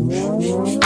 Música